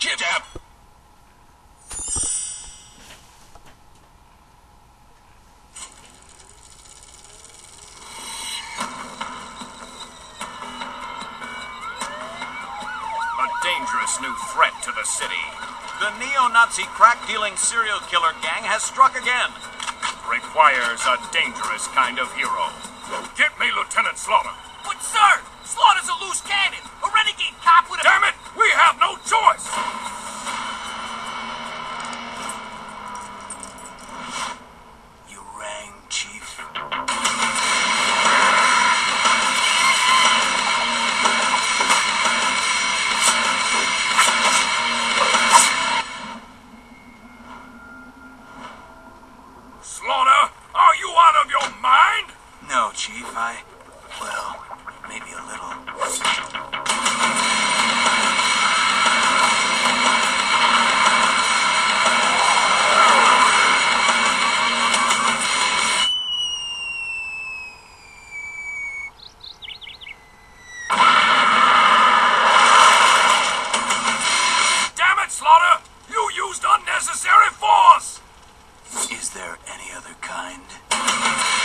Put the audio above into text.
A dangerous new threat to the city. The neo-Nazi crack-dealing serial killer gang has struck again. Requires a dangerous kind of hero. Get me Lieutenant Slaughter. But sir, Slaughter's a loose cannon, a renegade Well, maybe a little. Damn it, Slaughter! You used unnecessary force! Is there any other kind?